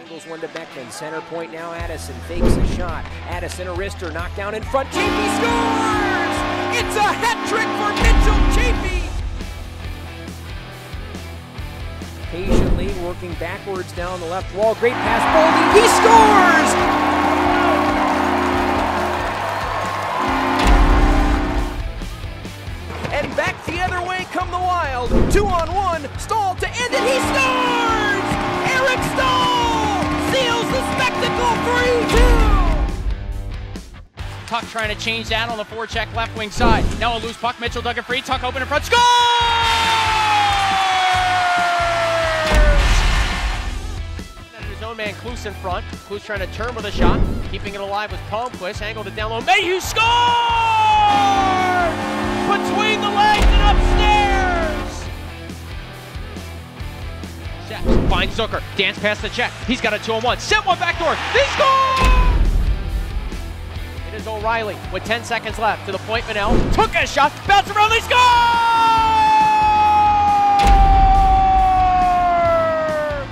Angles one to Beckman. Center point now. Addison fakes a shot. Addison, a wrister, knocked down in front. Chaffee scores! It's a hat trick for Mitchell Chaffee! Patiently working backwards down the left wall. Great pass. Boldy. He scores! Wild. Two on one. Stahl to end it. He scores! Eric Stahl seals the spectacle 3 2. Tuck trying to change that on the forecheck left wing side. Now a loose puck. Mitchell dug it free. Tuck open in front. Scores! His own man Klus in front. Klus trying to turn with a shot. Keeping it alive with Palmquist. Angled it down low. Mayhew scores! Sheps finds Zucker. Dance past the check. He's got a two on one. Set one back door. They score! It is O'Reilly with 10 seconds left to the point. Manel took a shot, bounced around, they score!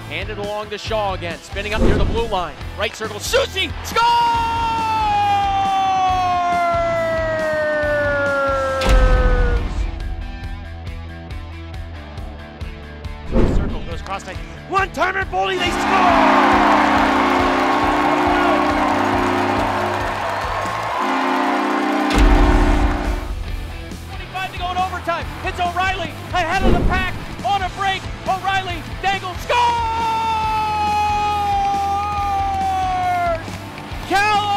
Handed along to Shaw again, spinning up near the blue line. Right circle, Susie scores! Cross line. One timer, Boldy, they score! Twenty-five to go in overtime. It's O'Reilly ahead of the pack on a break. O'Reilly dangles, scores! Cal